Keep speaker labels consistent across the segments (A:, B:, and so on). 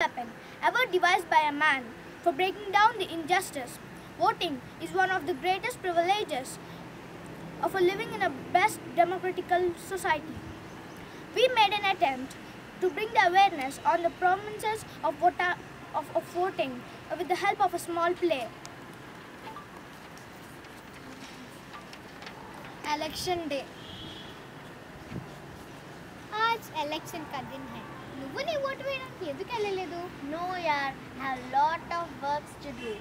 A: weapon ever devised by a man for breaking down the injustice. Voting is one of the greatest privileges of living in a best democratical society. We made an attempt to bring the awareness on the promises of, vota of, of voting with the help of a small play.
B: Election Day. आज election का दिन है నువ్వు నీ vote వేయడానికి ఎందుకు వెళ్ళలేదు
C: no యార్ have lot of works to do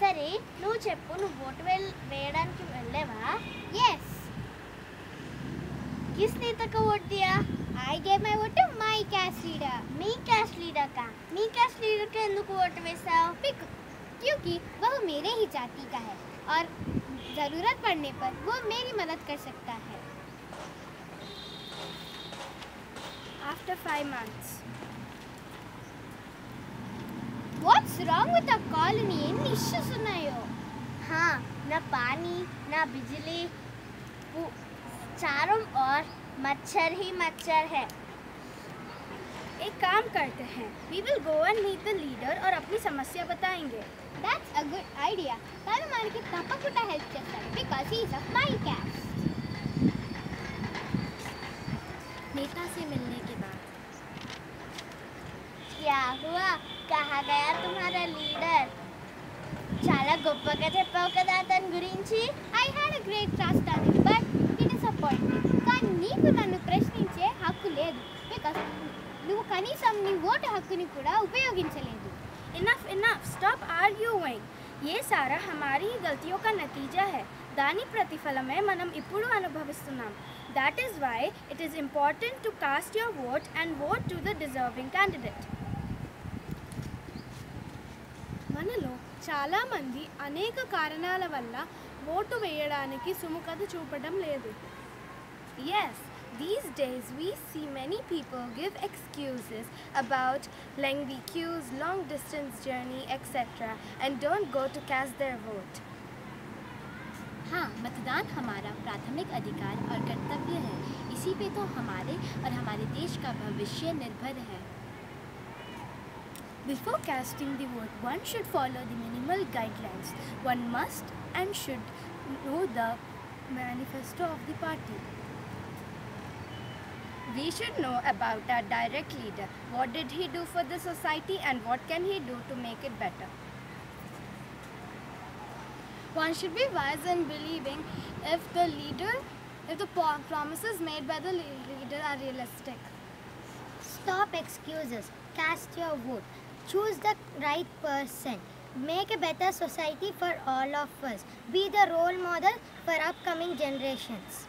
C: సరే నువ్వు చెప్పు నువ్వు ఓటు వేల్ వేయడానికి వెళ్ళావా
B: ఎస్
C: किस नेता को वोट दिया
B: I gave my vote my caste leader
C: me caste leader का మీ క్యాస్ట్ లీడర్ కి ఎందుకు ఓటు వేసావు
B: पिक क्योंकि वह मेरे ही जाति का है और ज़रूरत पड़ने पर वो मेरी मदद कर सकता है
A: After five months,
B: what's wrong with the colony ఎన్ని ఇష్యూస్ ఉన్నాయో
C: हाँ ना पानी ना बिजली पू- चारों ओर मच्छर ही मच्छर है
A: एक काम करते हैं we will go and meet the leader और अपनी समस्या बताएंगे
B: దట్స్ అ గుడ్ ఐడియా తను మనకి తప్పకుండా హెల్ప్ చేస్తాడు because is of my caste
C: नेता हुआ कहा गया तुम्हारा लीडर చాలా గొప్పగా చెప్పావు కదా అతని గురించి
B: I had a great trust అని బట్ ఇట్ డిసప్పాయింటెడ్ కానీ నీకు నన్ను ప్రశ్నించే హక్కు లేదు బికాస్ నువ్వు కనీసం నీ ఓటు హక్కుని కూడా ఉపయోగించలేదు
A: इनफ इनफ स्टॉप आर्ग्यूइंग ये सारा हमारी ही गलतियों का नतीजा है దాని ప్రతిఫలమే మనం ఇప్పుడు అనుభవిస్తున్నాం that is why it is important to cast your vote and vote to the deserving candidate
D: మనలో చాలామంది అనేక కారణాల వల్ల ఓటు వేయడానికి సుముఖత చూపడం లేదు
A: Yes, these days we see many people give excuses about lengthy queues, long distance journey, etc., and don't go to cast their vote.
E: हाँ मतदान हमारा प्राथमिक अधिकार और कर्तव्य है इसी पे तो हमारे और हमारे देश का भविष्य निर्भर है
A: Before casting the vote, one should follow the minimal guidelines. One must and should know the manifesto of the party. We should know about our direct leader. What did he do for the society and what can he do to make it better?
D: One should be wise in believing if the leader, if the promises made by the leader are realistic.
B: Stop excuses. Cast your vote. Choose the right person. Make a better society for all of us. Be the role model for upcoming generations.